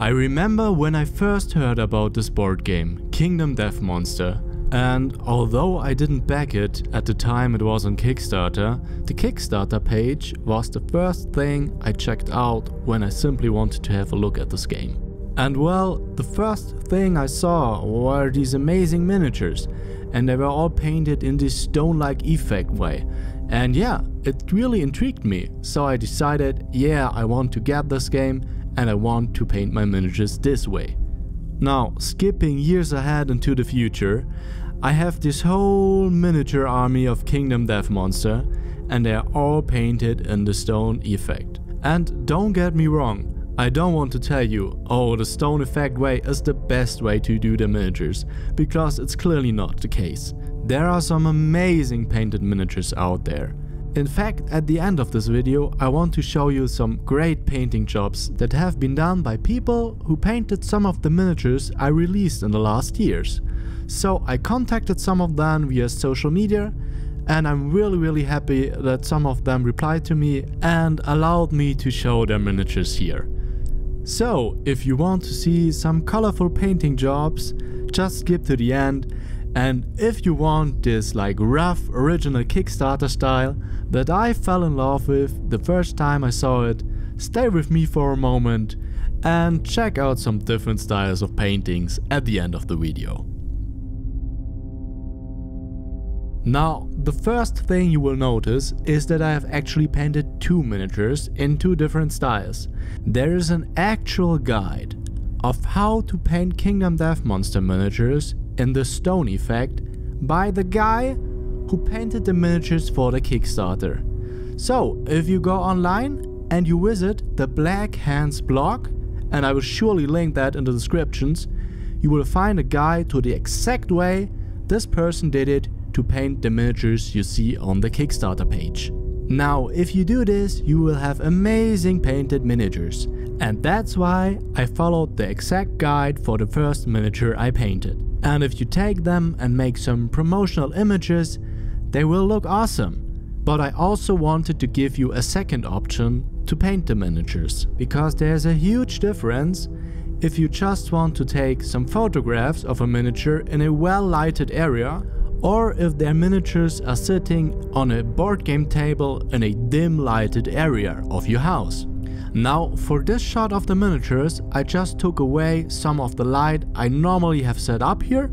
I remember when I first heard about this board game, Kingdom Death Monster, and although I didn't back it at the time it was on Kickstarter, the Kickstarter page was the first thing I checked out when I simply wanted to have a look at this game. And well, the first thing I saw were these amazing miniatures, and they were all painted in this stone-like effect way. And yeah, it really intrigued me, so I decided, yeah, I want to get this game and I want to paint my miniatures this way. Now, skipping years ahead into the future, I have this whole miniature army of Kingdom Death Monster and they're all painted in the stone effect. And don't get me wrong, I don't want to tell you, oh the stone effect way is the best way to do the miniatures, because it's clearly not the case. There are some amazing painted miniatures out there. In fact, at the end of this video, I want to show you some great painting jobs that have been done by people who painted some of the miniatures I released in the last years. So I contacted some of them via social media and I'm really really happy that some of them replied to me and allowed me to show their miniatures here. So, if you want to see some colorful painting jobs, just skip to the end and if you want this like rough original Kickstarter style that I fell in love with the first time I saw it, stay with me for a moment and check out some different styles of paintings at the end of the video. Now, the first thing you will notice is that I have actually painted two miniatures in two different styles. There is an actual guide of how to paint Kingdom Death Monster miniatures in the stone effect by the guy who painted the miniatures for the Kickstarter. So, if you go online and you visit the Black Hands blog, and I will surely link that in the descriptions, you will find a guide to the exact way this person did it to paint the miniatures you see on the Kickstarter page. Now, if you do this, you will have amazing painted miniatures. And that's why I followed the exact guide for the first miniature I painted. And if you take them and make some promotional images, they will look awesome. But I also wanted to give you a second option to paint the miniatures, because there's a huge difference if you just want to take some photographs of a miniature in a well lighted area or if their miniatures are sitting on a board game table in a dim lighted area of your house. Now for this shot of the miniatures I just took away some of the light I normally have set up here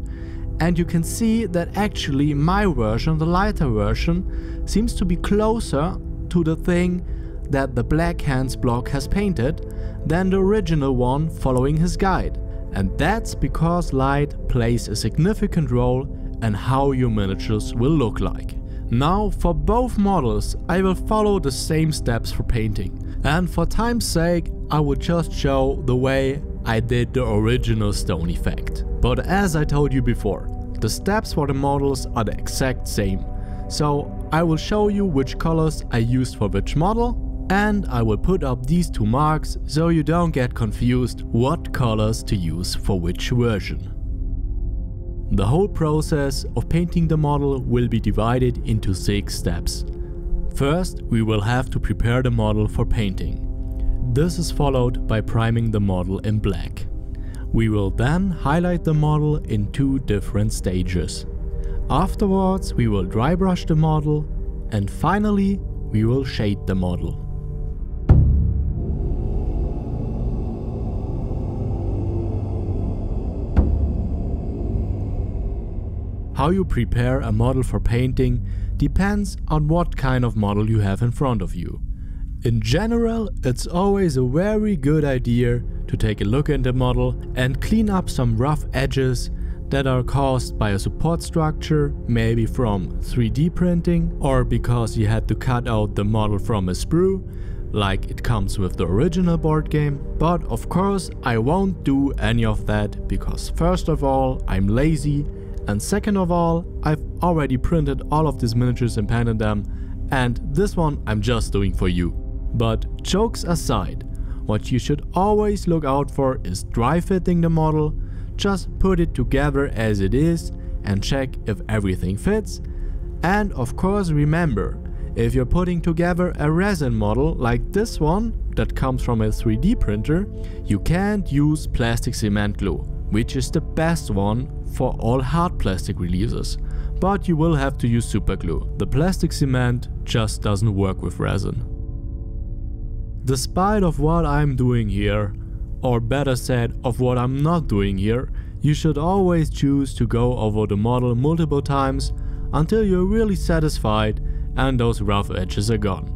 and you can see that actually my version, the lighter version, seems to be closer to the thing that the Black Hands block has painted than the original one following his guide. And that's because light plays a significant role in how your miniatures will look like. Now for both models I will follow the same steps for painting. And for time's sake I will just show the way I did the original stone effect. But as I told you before, the steps for the models are the exact same. So I will show you which colors I used for which model and I will put up these two marks so you don't get confused what colors to use for which version. The whole process of painting the model will be divided into 6 steps. First, we will have to prepare the model for painting. This is followed by priming the model in black. We will then highlight the model in two different stages. Afterwards, we will dry brush the model and finally, we will shade the model. How you prepare a model for painting depends on what kind of model you have in front of you. In general, it's always a very good idea to take a look at the model and clean up some rough edges that are caused by a support structure, maybe from 3D printing or because you had to cut out the model from a sprue, like it comes with the original board game. But of course I won't do any of that because first of all I'm lazy and second of all, I've already printed all of these miniatures and painted them, and this one I'm just doing for you. But jokes aside, what you should always look out for is dry fitting the model, just put it together as it is and check if everything fits. And of course remember, if you're putting together a resin model like this one, that comes from a 3D printer, you can't use plastic cement glue, which is the best one for all hard plastic releases. But you will have to use super glue. The plastic cement just doesn't work with resin. Despite of what I'm doing here, or better said, of what I'm not doing here, you should always choose to go over the model multiple times until you're really satisfied and those rough edges are gone.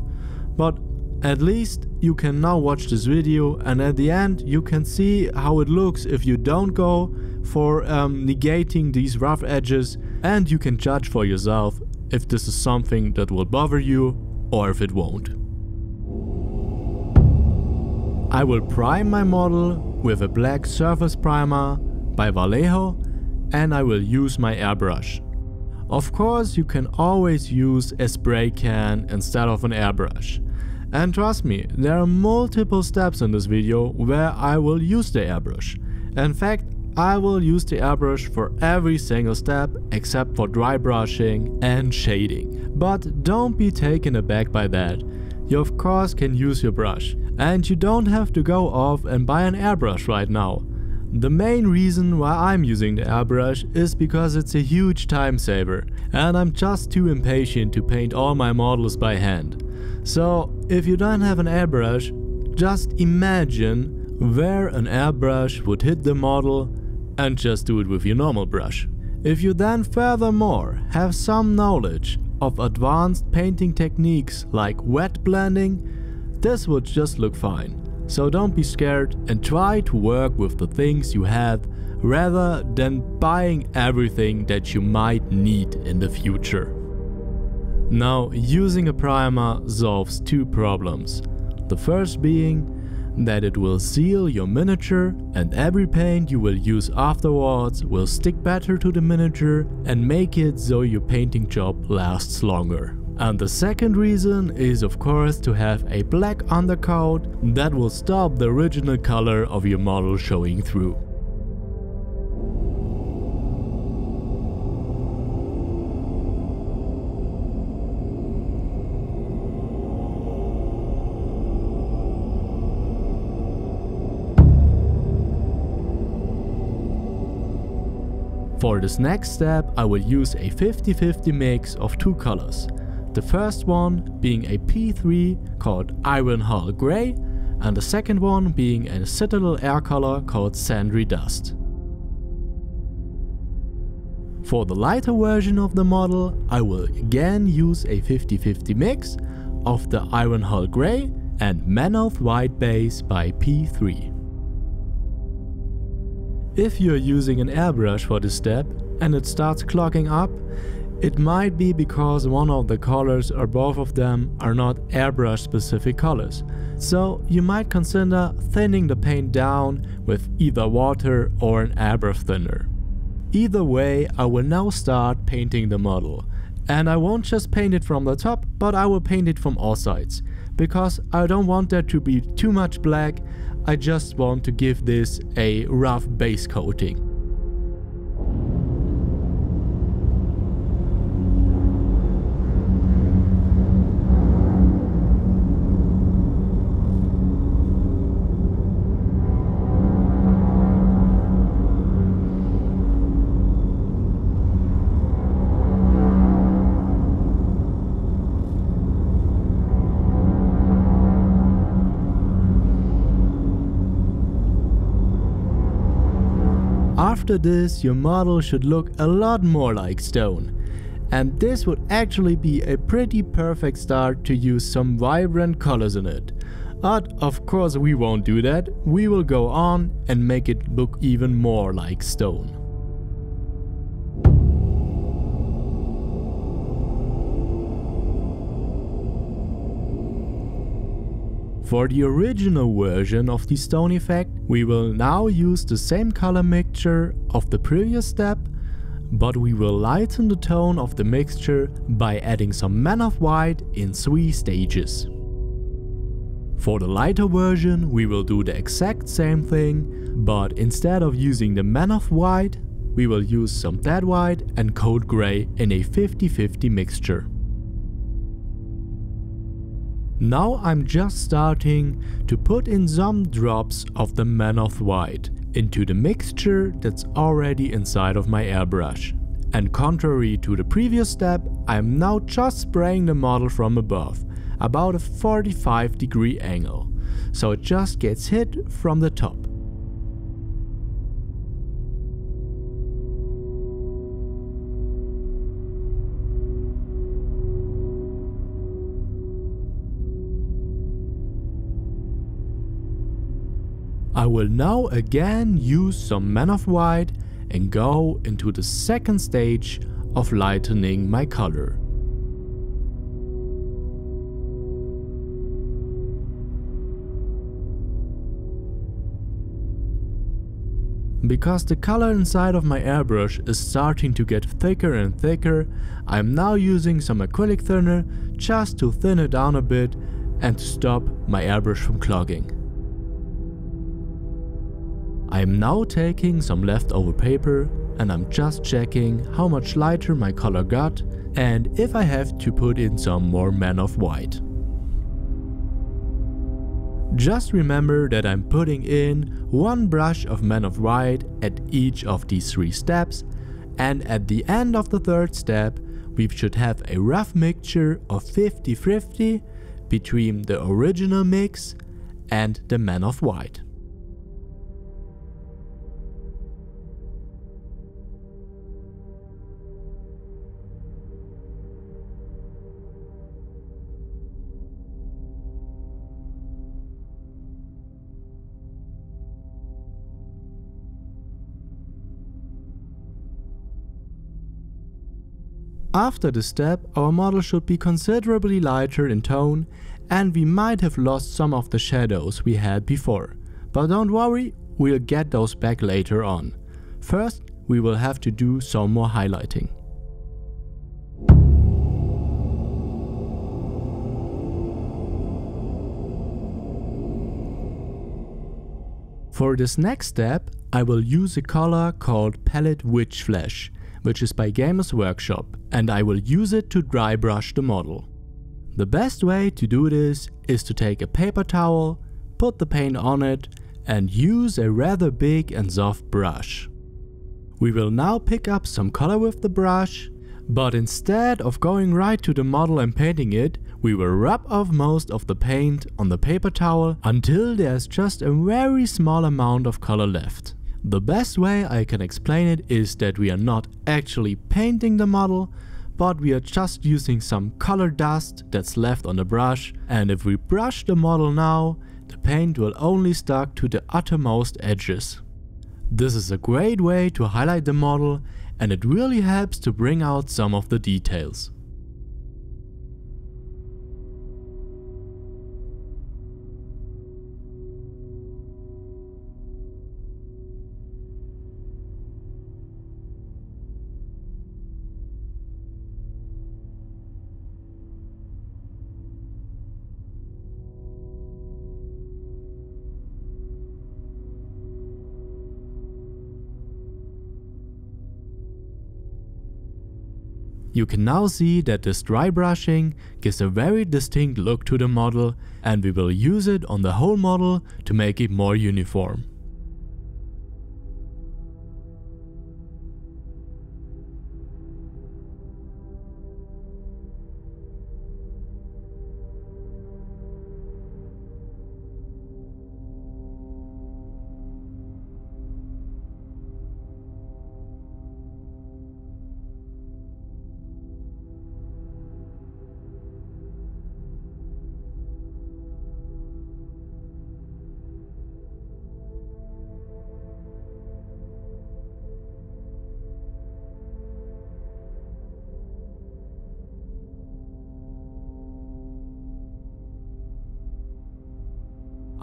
But at least you can now watch this video and at the end you can see how it looks if you don't go for um, negating these rough edges and you can judge for yourself if this is something that will bother you or if it won't. I will prime my model with a black surface primer by Vallejo and I will use my airbrush. Of course you can always use a spray can instead of an airbrush. And trust me, there are multiple steps in this video where I will use the airbrush. In fact, I will use the airbrush for every single step except for dry brushing and shading. But don't be taken aback by that. You of course can use your brush. And you don't have to go off and buy an airbrush right now. The main reason why I'm using the airbrush is because it's a huge time saver and I'm just too impatient to paint all my models by hand. So if you don't have an airbrush, just imagine where an airbrush would hit the model and just do it with your normal brush. If you then furthermore have some knowledge of advanced painting techniques like wet blending, this would just look fine. So don't be scared and try to work with the things you have rather than buying everything that you might need in the future. Now, using a primer solves two problems. The first being that it will seal your miniature and every paint you will use afterwards will stick better to the miniature and make it so your painting job lasts longer. And the second reason is of course to have a black undercoat that will stop the original color of your model showing through. For this next step I will use a 50-50 mix of two colors. The first one being a P3 called Ironhull Grey and the second one being a Citadel Air color called Zandri Dust. For the lighter version of the model I will again use a 50-50 mix of the Ironhull Grey and Menoth White base by P3. If you're using an airbrush for this step and it starts clogging up, it might be because one of the colors or both of them are not airbrush specific colors. So you might consider thinning the paint down with either water or an airbrush thinner. Either way, I will now start painting the model. And I won't just paint it from the top, but I will paint it from all sides. Because I don't want there to be too much black, I just want to give this a rough base coating. After this, your model should look a lot more like stone. And this would actually be a pretty perfect start to use some vibrant colors in it. But of course we won't do that, we will go on and make it look even more like stone. For the original version of the stone effect, we will now use the same color mixture of the previous step, but we will lighten the tone of the mixture by adding some Menoth White in three stages. For the lighter version we will do the exact same thing, but instead of using the Menoth White, we will use some dead white and cold grey in a 50-50 mixture. Now I'm just starting to put in some drops of the Menoth White into the mixture that's already inside of my airbrush. And contrary to the previous step, I'm now just spraying the model from above, about a 45 degree angle, so it just gets hit from the top. I will now again use some Menoth White and go into the second stage of lightening my color. Because the color inside of my airbrush is starting to get thicker and thicker, I am now using some acrylic thinner just to thin it down a bit and to stop my airbrush from clogging. I am now taking some leftover paper and I'm just checking how much lighter my color got and if I have to put in some more Menoth White. Just remember that I'm putting in one brush of Menoth White at each of these three steps and at the end of the third step we should have a rough mixture of 50-50 between the original mix and the Menoth White. After this step, our model should be considerably lighter in tone and we might have lost some of the shadows we had before. But don't worry, we'll get those back later on. First, we will have to do some more highlighting. For this next step, I will use a color called Pallid Wych Flesh which is by Games Workshop, and I will use it to dry brush the model. The best way to do this is to take a paper towel, put the paint on it, and use a rather big and soft brush. We will now pick up some color with the brush, but instead of going right to the model and painting it, we will rub off most of the paint on the paper towel until there's just a very small amount of color left. The best way I can explain it is that we are not actually painting the model, but we are just using some color dust that's left on the brush and if we brush the model now, the paint will only stuck to the uttermost edges. This is a great way to highlight the model and it really helps to bring out some of the details. You can now see that this dry brushing gives a very distinct look to the model and we will use it on the whole model to make it more uniform.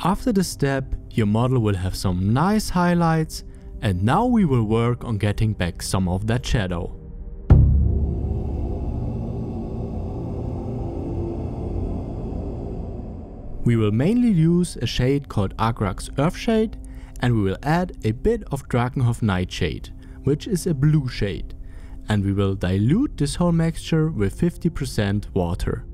After the step, your model will have some nice highlights and now we will work on getting back some of that shadow. We will mainly use a shade called Agrax Earthshade and we will add a bit of Drakenhof Nightshade, which is a blue shade. And we will dilute this whole mixture with 50% water.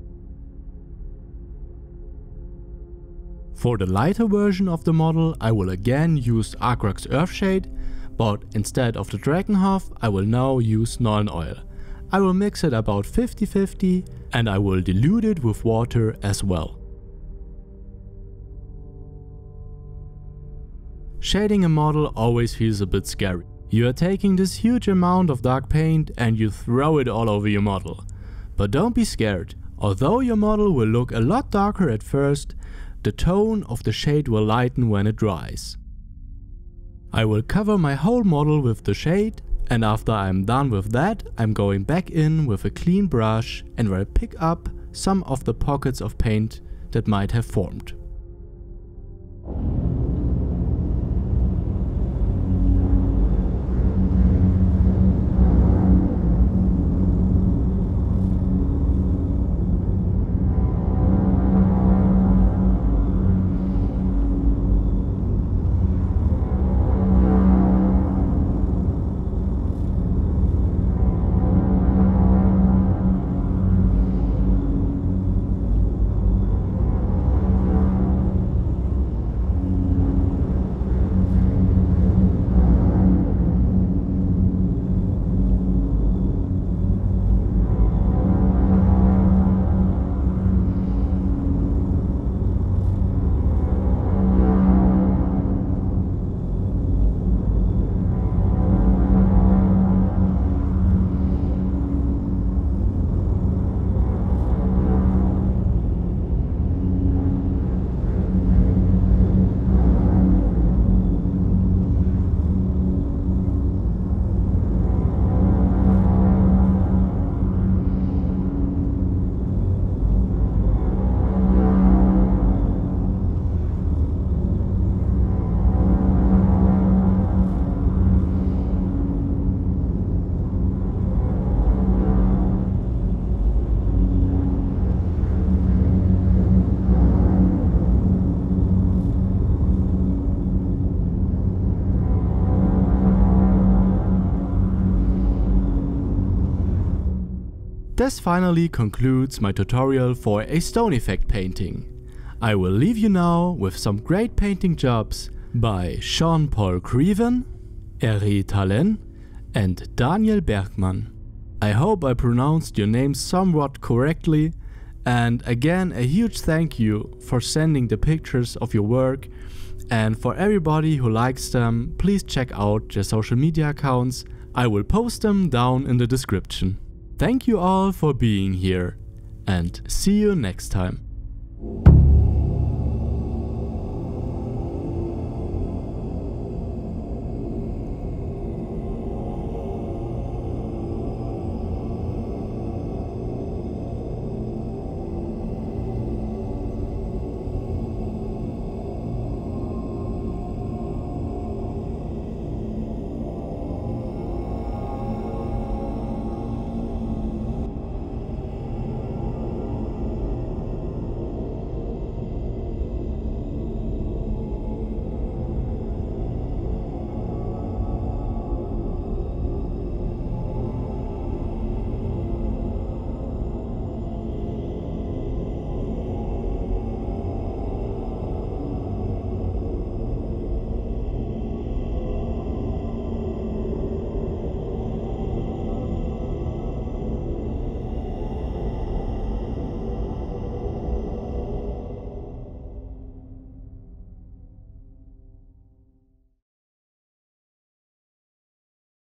For the lighter version of the model I will again use Agrax Earthshade, but instead of the Drakenhof I will now use Nuln Oil. I will mix it about 50-50 and I will dilute it with water as well. Shading a model always feels a bit scary. You are taking this huge amount of dark paint and you throw it all over your model. But don't be scared, although your model will look a lot darker at first, the tone of the shade will lighten when it dries. I will cover my whole model with the shade and after I'm done with that, I'm going back in with a clean brush and will pick up some of the pockets of paint that might have formed. This finally concludes my tutorial for a stone effect painting. I will leave you now with some great painting jobs by Sean Paul Creven, Ere Talen and Daniel Bergmann. I hope I pronounced your names somewhat correctly and again a huge thank you for sending the pictures of your work and for everybody who likes them please check out their social media accounts, I will post them down in the description. Thank you all for being here and see you next time.